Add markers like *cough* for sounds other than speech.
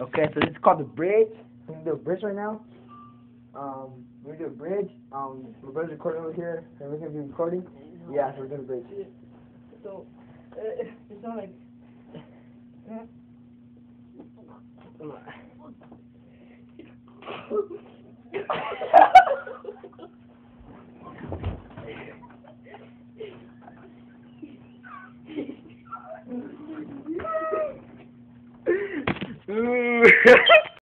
Okay, so this is called the bridge. We're gonna do a bridge right now. Um, we're gonna do a bridge. Um, Roberta's recording over here, and we're gonna be recording. Yeah, so we're doing a bridge. So, uh, it's not like. *laughs* *laughs* Ooh. *laughs*